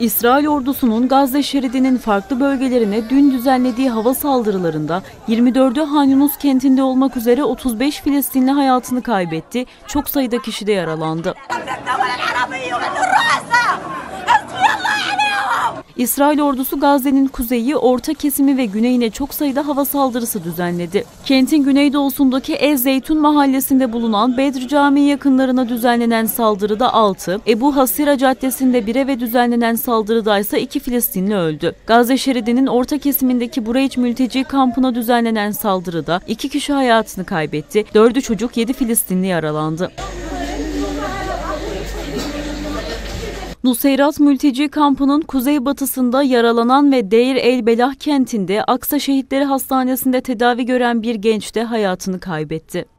İsrail ordusunun Gazze şeridinin farklı bölgelerine dün düzenlediği hava saldırılarında 24'ü Han Yunus kentinde olmak üzere 35 Filistinli hayatını kaybetti, çok sayıda kişi de yaralandı. İsrail ordusu Gazze'nin kuzeyi, orta kesimi ve güneyine çok sayıda hava saldırısı düzenledi. Kentin güneydoğusundaki Ez Zeytun mahallesinde bulunan Bedr Camii yakınlarına düzenlenen saldırıda 6, Ebu Hasira Caddesi'nde bir eve düzenlenen saldırıda ise 2 Filistinli öldü. Gazze şeridinin orta kesimindeki Bureyç mülteci kampına düzenlenen saldırıda 2 kişi hayatını kaybetti, 4'ü çocuk 7 Filistinli yaralandı. Nuseyrat mülteci kampının kuzeybatısında yaralanan ve Deir el Belah kentinde Aksa Şehitleri Hastanesi'nde tedavi gören bir genç de hayatını kaybetti.